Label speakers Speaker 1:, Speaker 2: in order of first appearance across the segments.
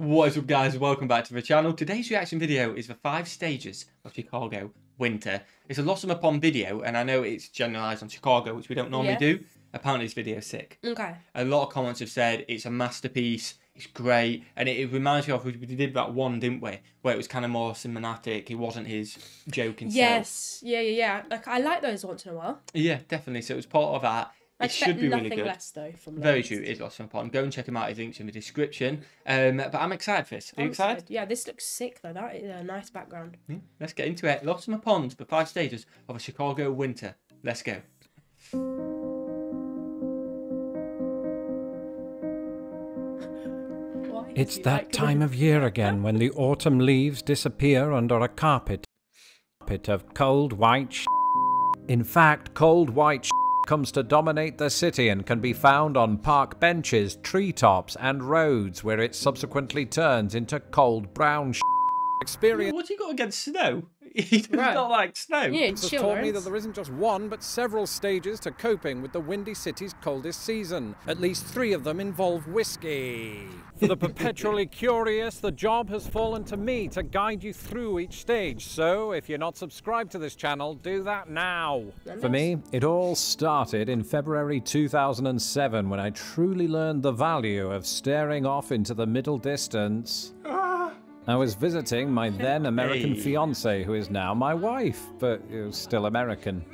Speaker 1: What is up guys, welcome back to the channel. Today's reaction video is the five stages of Chicago winter. It's a Lost Pond video and I know it's generalised on Chicago, which we don't normally do. Apparently this video's sick.
Speaker 2: Okay.
Speaker 1: A lot of comments have said it's a masterpiece, it's great, and it, it reminds me of, we did that one, didn't we? Where it was kind of more cinematic, it wasn't his joking self.
Speaker 2: Yes. Yeah, yeah, yeah. Like I like those once in a while.
Speaker 1: Yeah, definitely. So it was part of that.
Speaker 2: I
Speaker 1: It should be really good.
Speaker 2: less though from
Speaker 1: Very true. It is Lost pond. Go and check him out. His links in the description. Um, but I'm excited for this. Are you
Speaker 2: I'm
Speaker 1: excited?
Speaker 2: Yeah, this looks sick though. That is a nice background.
Speaker 1: Yeah, let's get into it. Lost in the Pond, the five stages of a Chicago winter. Let's go.
Speaker 3: It's that time of year again when the autumn leaves disappear under a carpet. Carpet of cold white sh- In fact, cold white sh- comes to dominate the city and can be found on park benches, treetops, and roads where it subsequently turns into cold brown sh- experience.
Speaker 1: What do you got against snow? He does
Speaker 2: Right.
Speaker 1: not like snow.
Speaker 2: Yeah,
Speaker 3: has
Speaker 2: chill,
Speaker 3: taught me that there isn't just one, but several stages to coping with the Windy City's coldest season. At least three of them involve whiskey. For the perpetually curious, the job has fallen to me to guide you through each stage. So, if you're not subscribed to this channel, do that now. For me, it all started in February 2007 when I truly learned the value of staring off into the middle distance. I was visiting my then American
Speaker 1: Hey.
Speaker 3: fiance, who is now my wife, but still American.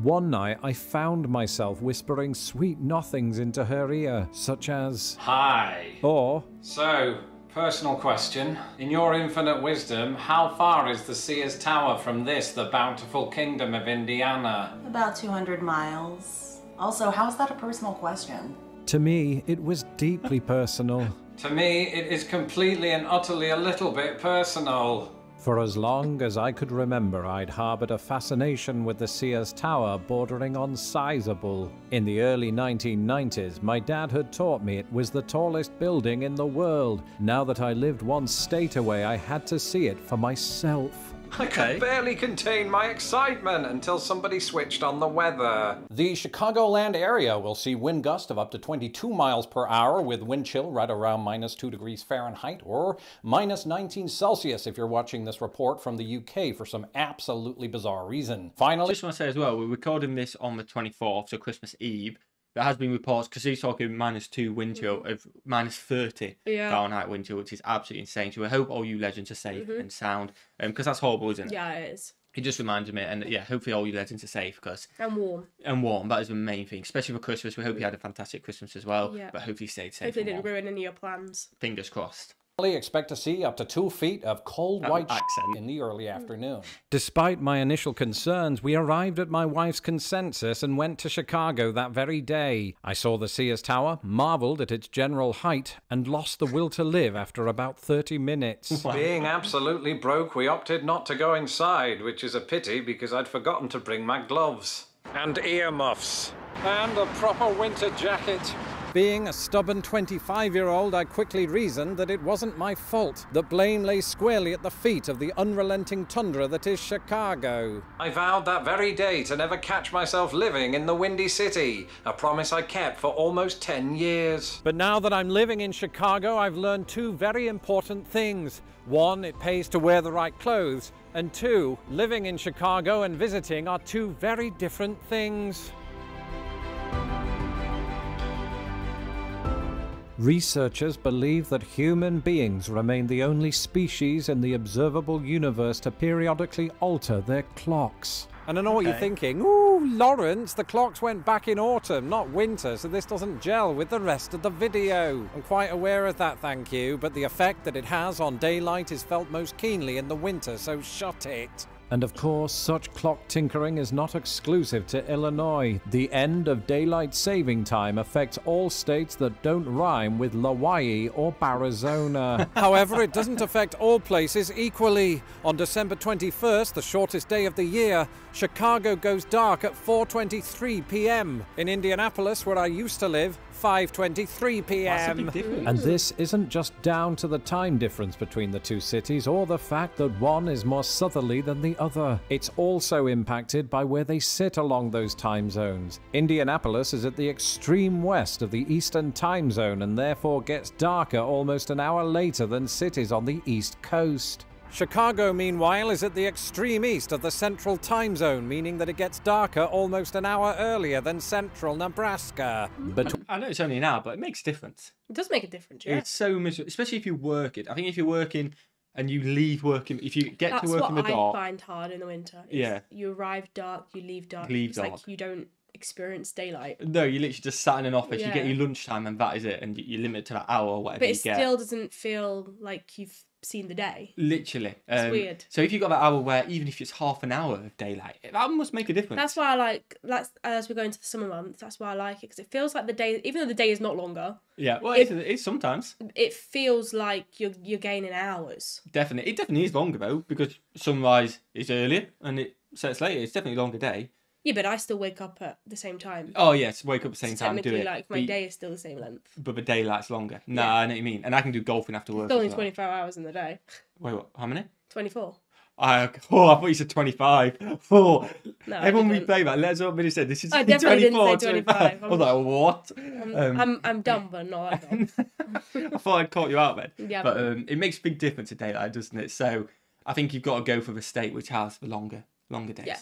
Speaker 2: Woohoo!
Speaker 3: One night, I found myself whispering sweet nothings into her ear, such as,
Speaker 4: Hi.
Speaker 3: or,
Speaker 4: So, personal question. In your infinite wisdom, how far is the Sears Tower from this, the bountiful kingdom of Indiana?
Speaker 5: About 200 miles. Also, how is that a personal question?
Speaker 3: to me, it was deeply personal.
Speaker 4: To me, it is completely and utterly a little bit personal.
Speaker 3: For as long as I could remember, I'd harbored a fascination with the Sears Tower bordering on sizable. In the early 1990s, my dad had taught me it was the tallest building in the world. Now that I lived one state away, I had to see it for myself.
Speaker 4: I
Speaker 1: Okay.
Speaker 4: could barely contain my excitement until somebody switched on the weather. The Chicagoland area will see wind gusts of up to 22 miles per hour with wind chill right around minus 2 degrees Fahrenheit or minus 19 Celsius if you're watching this report from the UK for some absolutely bizarre reason.
Speaker 1: Finally, I
Speaker 4: Finally,
Speaker 1: just want to say as well, we're recording this on the 24th, so Christmas Eve. There has been reports, because he's talking minus two wind chill mm. of minus 30
Speaker 2: Yeah.
Speaker 1: Fahrenheit wind chill, which is absolutely insane. So I hope all you legends are safe mm-hmm. and sound, um, because that's horrible, isn't it?
Speaker 2: Yeah, it is.
Speaker 1: It just reminded me, and yeah, hopefully all you legends are safe, because
Speaker 2: And warm.
Speaker 1: and warm. That is the main thing, especially for Christmas. We hope you had a fantastic Christmas as well.
Speaker 2: Yeah.
Speaker 1: But hopefully you stayed safe.
Speaker 2: Hopefully, didn't
Speaker 1: warm.
Speaker 2: ruin any of your plans.
Speaker 1: Fingers crossed.
Speaker 4: Expect to see up to 2 feet of cold
Speaker 1: That
Speaker 4: white sh-
Speaker 1: accent.
Speaker 4: in the early hmm. afternoon.
Speaker 3: Despite my initial concerns, we arrived at my wife's consensus and went to Chicago that very day. I saw the Sears Tower, marveled at its general height, and lost the will to live after about 30 minutes.
Speaker 4: Being absolutely broke, we opted not to go inside, which is a pity because I'd forgotten to bring my gloves. And earmuffs. And a proper winter jacket.
Speaker 3: Being a stubborn 25 year old, I quickly reasoned that it wasn't my fault, that blame lay squarely at the feet of the unrelenting tundra that is Chicago.
Speaker 4: I vowed that very day to never catch myself living in the Windy City, a promise I kept for almost 10 years.
Speaker 3: But now that I'm living in Chicago, I've learned two very important things. One, it pays to wear the right clothes. And two, living in Chicago and visiting are two very different things. Researchers believe that human beings remain the only species in the observable universe to periodically alter their clocks. And I know what you're thinking. Ooh, Lawrence, the clocks went back in autumn, not winter, so this doesn't gel with the rest of the video. I'm quite aware of that, thank you, but the effect that it has on daylight is felt most keenly in the winter, so shut it. And of course, such clock tinkering is not exclusive to Illinois. The end of daylight saving time affects all states that don't rhyme with Hawaii or Arizona. However, it doesn't affect all places equally. On December 21st, the shortest day of the year, Chicago goes dark at 4:23 p.m. In Indianapolis, where I used to live, 5:23
Speaker 1: That's a big
Speaker 3: p.m. And this isn't just down to the time difference between the two cities or the fact that one is more southerly than the other. It's also impacted by where they sit along those time zones. Indianapolis is at the extreme west of the eastern time zone and therefore gets darker almost an hour later than cities on the east coast. Chicago, meanwhile, is at the extreme east of the central time zone, meaning that it gets darker almost an hour earlier than central Nebraska. But
Speaker 1: I know it's only an hour, but it makes a difference.
Speaker 2: It does make a difference, yeah.
Speaker 1: It's so much, especially if you work it. I think if you're working and you leave working, if you get
Speaker 2: That's
Speaker 1: to work
Speaker 2: what
Speaker 1: in the
Speaker 2: I
Speaker 1: dark,
Speaker 2: find hard in the winter.
Speaker 1: Yeah.
Speaker 2: You arrive dark, you leave dark.
Speaker 1: Leave
Speaker 2: it's
Speaker 1: dark.
Speaker 2: like you don't experience daylight.
Speaker 1: no, you literally just sat in an office. You get your lunchtime, and that is it, and you- you're limited to that hour or whatever
Speaker 2: But
Speaker 1: you
Speaker 2: it
Speaker 1: get.
Speaker 2: still doesn't feel like you've seen the day.
Speaker 1: Literally,
Speaker 2: It's
Speaker 1: um,
Speaker 2: weird.
Speaker 1: So if you've got that hour where even if it's half an hour of daylight, that must make a difference.
Speaker 2: That's why I like. That's as we go into the summer months. That's why I like it because it feels like the day, even though the day is not longer,
Speaker 1: yeah. Well, it's, it's sometimes
Speaker 2: it feels like you're you're gaining hours.
Speaker 1: definitely. It definitely is longer though because sunrise is earlier and it sets later. It's definitely a longer day.
Speaker 2: Yeah, but I still wake up at the same time.
Speaker 1: Oh yes, wake up at the same
Speaker 2: so
Speaker 1: time, do it.
Speaker 2: like my
Speaker 1: but,
Speaker 2: day is still the same length.
Speaker 1: but the daylight's longer. Nah,
Speaker 2: Yeah.
Speaker 1: I know what you mean. And I can do golfing after work.
Speaker 2: It's only
Speaker 1: well.
Speaker 2: twenty four hours in the day.
Speaker 1: Wait, what? How many?
Speaker 2: Twenty four.
Speaker 1: I, oh, I thought you said 25. Oh,
Speaker 2: No,
Speaker 1: everyone we play that, let's all said this is
Speaker 2: I definitely
Speaker 1: 24,
Speaker 2: didn't say 25.
Speaker 1: I was like, what?
Speaker 2: I'm,
Speaker 1: Um,
Speaker 2: I'm I'm dumb, but not that dumb.
Speaker 1: I thought I'd caught you out then.
Speaker 2: Yeah,
Speaker 1: but
Speaker 2: but-
Speaker 1: um, it makes a big difference in daylight, doesn't it? So I think you've got to go for the state which has the longer, longer days.
Speaker 2: Yeah.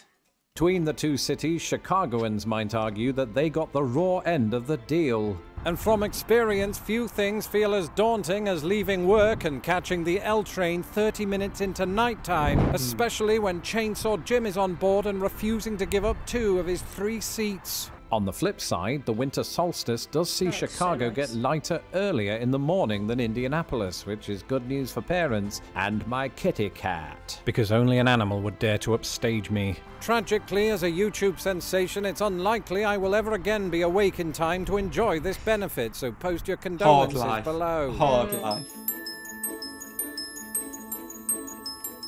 Speaker 3: Between the two cities, Chicagoans might argue that they got the raw end of the deal. And from experience, few things feel as daunting as leaving work and catching the L train 30 minutes into nighttime, hmm. especially when Chainsaw Jim is on board and refusing to give up two of his three seats. On the flip side, the winter solstice does see
Speaker 2: Oh, it's so
Speaker 3: Chicago
Speaker 2: nice.
Speaker 3: get lighter earlier in the morning than Indianapolis, which is good news for parents and my kitty cat. Because only an animal would dare to upstage me. Tragically, as a YouTube sensation, it's unlikely I will ever again be awake in time to enjoy this benefit, so post your condolences
Speaker 1: Hard
Speaker 3: condolences
Speaker 1: life.
Speaker 3: below.
Speaker 1: Hard life.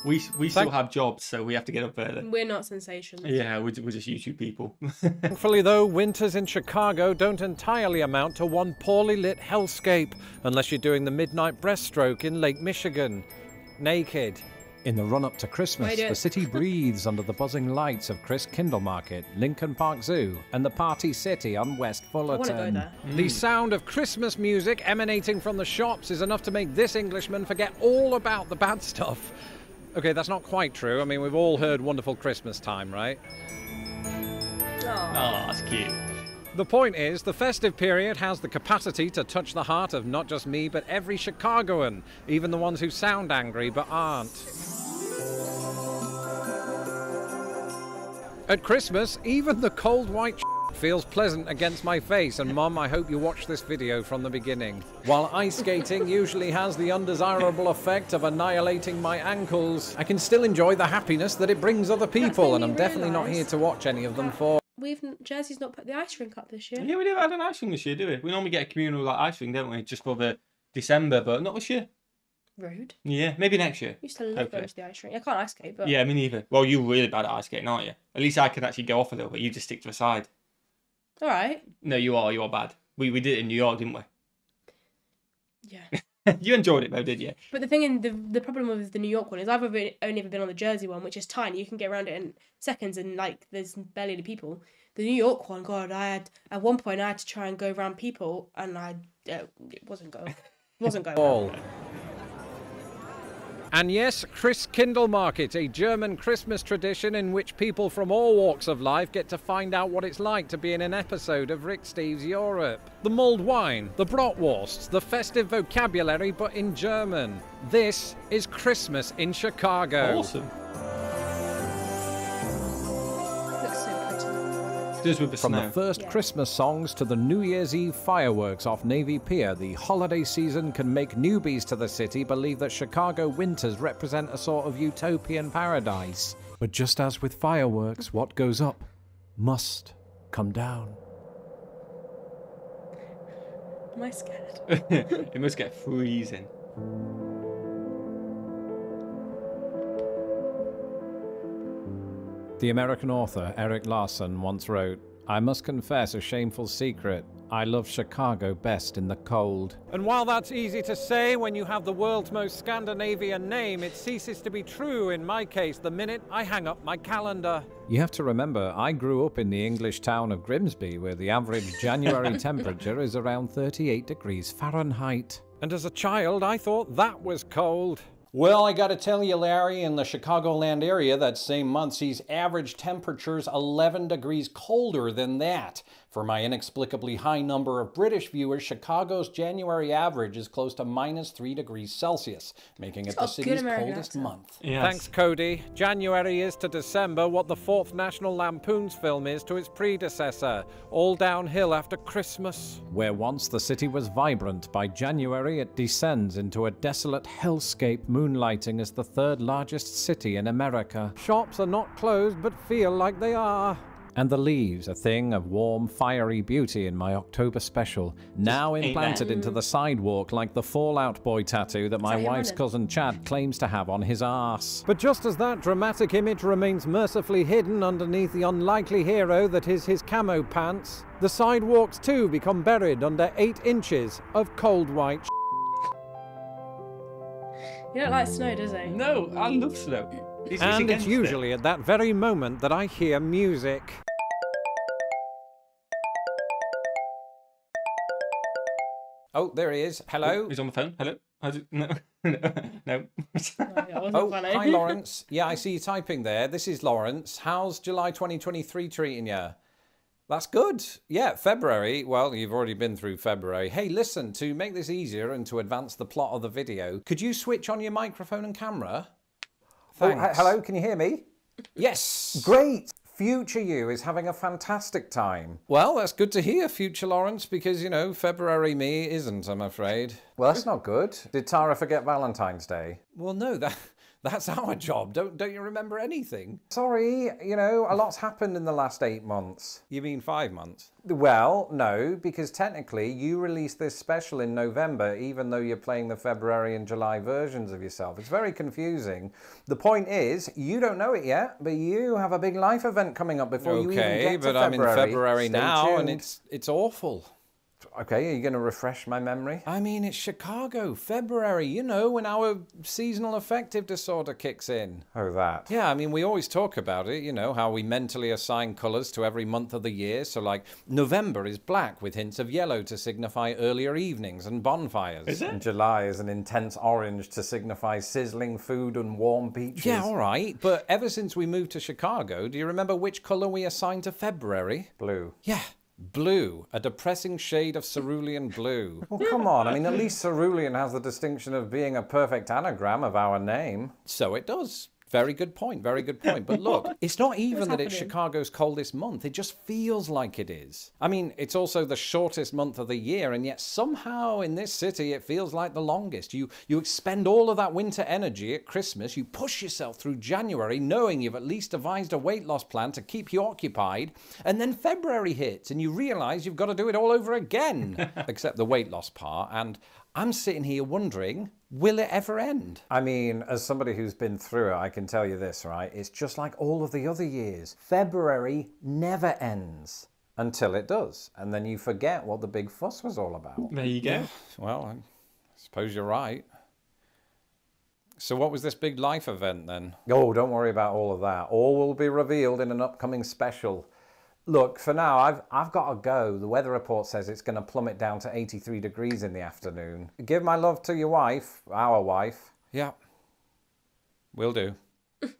Speaker 1: We, we still have jobs, so we have to get up early.
Speaker 2: We're not sensations.
Speaker 1: Yeah, we're, we're just YouTube people.
Speaker 3: Thankfully, though, winters in Chicago don't entirely amount to one poorly lit hellscape, unless you're doing the midnight breaststroke in Lake Michigan. Naked. In the run up to Christmas, the city breathes under the buzzing lights of Christkindlmarket, Lincoln Park Zoo, and the Party City on West
Speaker 2: wanna go
Speaker 3: Fullerton.
Speaker 2: there.
Speaker 3: The sound of Christmas music emanating from the shops is enough to make this Englishman forget all about the bad stuff. Okay, that's not quite true. I mean, we've all heard Wonderful Christmas Time, right?
Speaker 1: Oh, that's cute.
Speaker 3: The point is, the festive period has the capacity to touch the heart of not just me, but every Chicagoan, even the ones who sound angry but aren't. At Christmas, even the cold white feels pleasant against my face, and Mum, I hope you watched this video from the beginning. While ice skating usually has the undesirable effect of annihilating my ankles, I can still enjoy the happiness that it brings other people, and I'm definitely not here to watch any of them for.
Speaker 2: We've Jersey's not put the ice rink up this year.
Speaker 1: Yeah, we never had an ice rink this year, do we? We normally get a communal like ice rink, don't we? Just for the December, but not this year.
Speaker 2: Rude.
Speaker 1: Yeah, maybe next year.
Speaker 2: Used to love
Speaker 1: Hopefully.
Speaker 2: going to the ice rink. I can't ice skate, but
Speaker 1: Yeah, me neither. Well, you're really bad at ice skating, aren't you? At least I can actually go off a little bit. You just stick to the side.
Speaker 2: All right.
Speaker 1: No, you are. You are bad. We we did it in New York, didn't we?
Speaker 2: Yeah.
Speaker 1: you enjoyed it though, did you?
Speaker 2: But the thing in the the problem with the New York one is I've ever, only ever been on the Jersey one, which is tiny. You can get around it in seconds, and like there's barely any people. The New York one, God, I had at one point I had to try and go around people, and I uh, it wasn't going, it wasn't going. well.
Speaker 3: all. And yes, Christkindlmarket, a German Christmas tradition in which people from all walks of life get to find out what it's like to be in an episode of Rick Steves Europe. The mulled wine, the bratwursts, the festive vocabulary, but in German. This is Christmas in Chicago.
Speaker 1: Awesome.
Speaker 3: From
Speaker 1: snow.
Speaker 3: the first
Speaker 2: Yeah.
Speaker 3: Christmas songs to the New Year's Eve fireworks off Navy Pier, the holiday season can make newbies to the city believe that Chicago winters represent a sort of utopian paradise. But just as with fireworks, what goes up must come down.
Speaker 2: Am I scared?
Speaker 1: it must get freezing.
Speaker 3: The American author Erik Larson once wrote, I must confess a shameful secret.
Speaker 6: I love Chicago best in the cold. And while that's easy to say when you have the world's most Scandinavian name, it ceases to be true in my case the minute I hang up my calendar. You have to remember, I grew up in the English town of Grimsby, where the average January temperature is around 38 degrees Fahrenheit. And as a child, I thought that was cold.
Speaker 3: Well, I gotta tell you, Larry, in the Chicagoland area that same month sees average temperatures 11 degrees colder than that. For my inexplicably high number of British viewers, Chicago's January average is close to minus 3 degrees Celsius, making it the city's coldest month.
Speaker 1: Yes.
Speaker 6: Thanks, Cody. January is to December what the fourth National Lampoon's film is to its predecessor, All Downhill After Christmas. Where once the city was vibrant, by January it descends into a desolate hellscape, moonlighting as the third largest city in America. Shops are not closed, but feel like they are. And the leaves, a thing of warm, fiery beauty in my October special, now implanted
Speaker 1: that.
Speaker 6: into the sidewalk like the Fall Out Boy tattoo that my
Speaker 2: that
Speaker 6: wife's cousin Chad claims to have on his arse. But just as that dramatic image remains mercifully hidden underneath the unlikely hero that is his camo pants, the sidewalks too become buried under eight inches of cold white.
Speaker 2: You don't like snow, does he?
Speaker 1: No, I love snow. It's, it's
Speaker 6: and it's
Speaker 1: against it.
Speaker 6: usually at that very moment that I hear music.
Speaker 3: Oh, there he is. Hello.
Speaker 1: Oh, he's on the phone. Hello. How's it? No. no. no.
Speaker 2: That wasn't
Speaker 3: Oh, hi, Lawrence. Yeah, I see you typing there. This is Lawrence. How's July 2023 treating you? That's good. Yeah, February. Well, you've already been through February. Hey, listen, to make this easier and to advance the plot of the video, could you switch on your microphone and camera?
Speaker 4: Oh, he- hello, can you hear me?
Speaker 3: Yes.
Speaker 4: Great! Future you is having a fantastic time.
Speaker 3: Well, that's good to hear, future Lawrence, because, you know, February me isn't, I'm afraid.
Speaker 4: Well, that's not good. Did Tara forget Valentine's Day?
Speaker 3: Well, no, that that's our job. Don't don't you remember anything?
Speaker 4: Sorry, you know, a lot's happened in the last eight months.
Speaker 3: You mean five months?
Speaker 4: Well, no, because technically you released this special in November, even though you're playing the February and July versions of yourself. It's very confusing. The point is, you don't know it yet, but you have a big life event coming up before you even
Speaker 3: Okay,
Speaker 4: get to February.
Speaker 3: Okay, but I'm in
Speaker 4: February. Stay
Speaker 3: now, and it's it's awful.
Speaker 4: Okay, are you going to refresh my memory?
Speaker 3: I mean, it's Chicago, February, you know, when our seasonal affective disorder kicks in.
Speaker 4: Oh, that.
Speaker 3: Yeah, I mean, we always talk about it, you know, how we mentally assign colours to every month of the year. So, like, November is black with hints of yellow to signify earlier evenings and bonfires.
Speaker 1: Is it?
Speaker 4: And July is an intense orange to signify sizzling food and warm beaches.
Speaker 3: Yeah, all right. But ever since we moved to Chicago, do you remember which colour we assigned to February?
Speaker 4: Blue.
Speaker 3: Yeah, blue. A depressing shade of cerulean blue.
Speaker 4: Well, come on. I mean, at least cerulean has the distinction of being a perfect anagram of our name.
Speaker 3: So it does. Very good point. Very good point. But look, it's not even that it's? Chicago's coldest month. It just feels like it is. I mean, it's also the shortest month of the year, and yet somehow in this city it feels like the longest. You you expend all of that winter energy at Christmas. You push yourself through January, knowing you've at least devised a weight loss plan to keep you occupied, and then February hits, and you realise you've got to do it all over again, except the weight loss part. And I'm sitting here wondering, will it ever end?
Speaker 4: I mean, as somebody who's been through it, I can tell you this, right? It's just like all of the other years. February never ends until it does. And then you forget what the big fuss was all about.
Speaker 1: There you go.
Speaker 3: Well, I suppose you're right. So, what was this big life event then?
Speaker 4: Oh, don't worry about all of that. All will be revealed in an upcoming special. Look, for now, I've, I've got to go. The weather report says it's going to plummet down to 83 degrees in the afternoon. Give my love to your wife, our wife.
Speaker 3: Yeah, will do.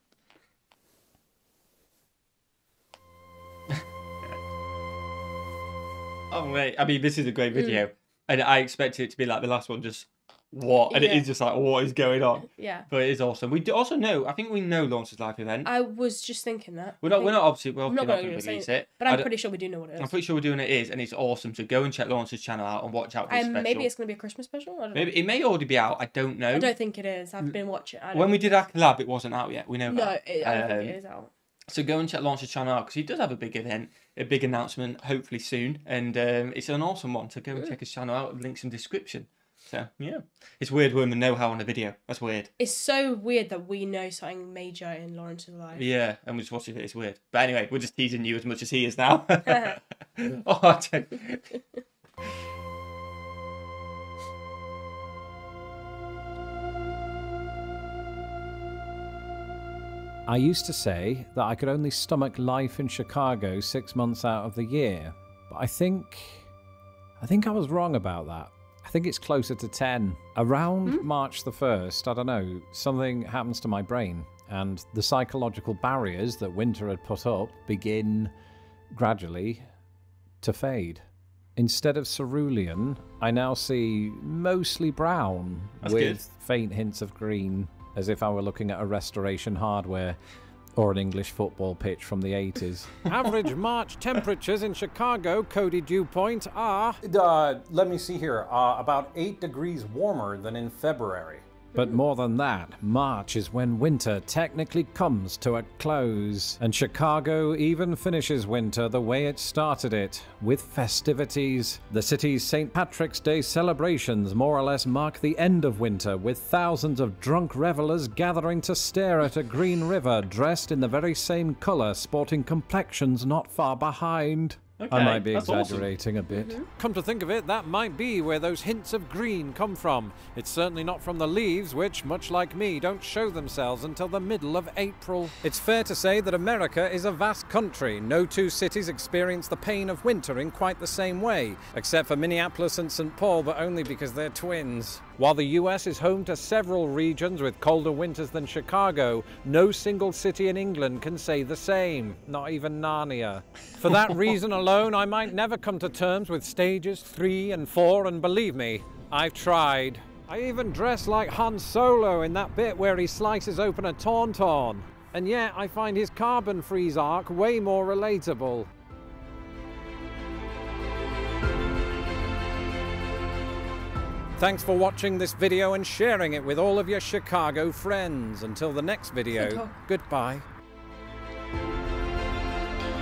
Speaker 1: Oh mate, I mean this is a
Speaker 2: Mm.
Speaker 1: great video, and I expected it to be like the last one, just what, and it
Speaker 2: Yeah.
Speaker 1: is just like what is going on.
Speaker 2: Yeah.
Speaker 1: But it is awesome. We do also know. I think we know Lawrence's life event.
Speaker 2: I was just thinking that.
Speaker 1: we're not. We're not obviously. We're obviously
Speaker 2: not
Speaker 1: not
Speaker 2: going to
Speaker 1: release it.
Speaker 2: But I'm pretty sure we do know what it is.
Speaker 1: I'm pretty sure we're doing it is, and it's awesome. So go and check Lawrence's channel out and watch out for
Speaker 2: And
Speaker 1: special.
Speaker 2: maybe it's going to be a Christmas special. I don't
Speaker 1: Maybe
Speaker 2: know.
Speaker 1: it may already be out. I don't know.
Speaker 2: I don't think it is. I've been watching.
Speaker 1: When we did our collab, it wasn't out yet. We know
Speaker 2: No,
Speaker 1: that.
Speaker 2: it, I don't think
Speaker 1: Um,
Speaker 2: it is out.
Speaker 1: So go and check Lawrence's channel out because he does have a big event, a big announcement, hopefully soon, and um, it's an awesome one. So go and check his channel out. Links in description. So yeah, it's weird when we know how on a video. That's weird.
Speaker 2: It's so weird that we know something major in Lawrence's life.
Speaker 1: Yeah, and we just watching it. It's weird. But anyway, we're just teasing you as much as he is now. oh, I don't-
Speaker 3: I used to say that I could only stomach life in Chicago six months out of the year, but I think. I think I was wrong about that. I think it's closer to 10. Around hmm? March the 1st, I don't know, something happens to my brain, and the psychological barriers that winter had put up begin gradually to fade. Instead of cerulean, I now see mostly brown
Speaker 1: That's
Speaker 3: with
Speaker 1: good.
Speaker 3: faint hints of green, as if I were looking at a restoration hardware or an English football pitch from the 80s. Average March temperatures in Chicago, Cody Dewpoint, are.
Speaker 4: Uh, let me see here. Uh, about 8 degrees warmer than in February.
Speaker 3: But more than that, March is when winter technically comes to a close. And Chicago even finishes winter the way it started it, with festivities. The city's St. Patrick's Day celebrations more or less mark the end of winter, with thousands of drunk revelers gathering to stare at a green river dressed in the very same colour, sporting complexions not far behind. I might be
Speaker 1: that's awesome.
Speaker 3: exaggerating a bit. Mm-hmm. Come to think of it, that might be where those hints of green come from. It's certainly not from the leaves, which, much like me, don't show themselves until the middle of April. It's fair to say that America is a vast country. No two cities experience the pain of winter in quite the same way, except for Minneapolis and St. Paul, but only because they're twins. While the US is home to several regions with colder winters than Chicago, no single city in England can say the same, not even Narnia. For that reason alone, I might never come to terms with stages 3 and 4, and believe me, I've tried. I even dress like Han Solo in that bit where he slices open a tauntaun. And yet, I find his carbon freeze arc way more relatable. Thanks for watching this video and sharing it with all of your Chicago friends. Until the next video, goodbye.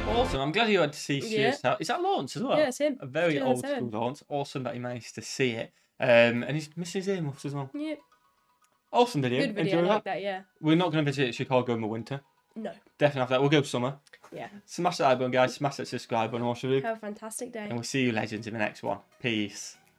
Speaker 1: Awesome. I'm glad you had to see
Speaker 2: Yeah.
Speaker 1: Stuart. Is that Lawrence as well?
Speaker 2: Yeah, it's him.
Speaker 1: A very
Speaker 2: Stuart
Speaker 1: old school Lawrence. Awesome that he managed to see it. Um, and he's missing his earmuffs as well.
Speaker 2: Yeah,
Speaker 1: Awesome video.
Speaker 2: good video. I like
Speaker 1: that.
Speaker 2: that. Yeah.
Speaker 1: We're not going to visit Chicago in the winter.
Speaker 2: No.
Speaker 1: Definitely have that. We'll go summer.
Speaker 2: Yeah.
Speaker 1: Smash that like button, guys. Smash that subscribe button. What should?
Speaker 2: Have a fantastic day.
Speaker 1: And we'll see you legends in the next one. Peace.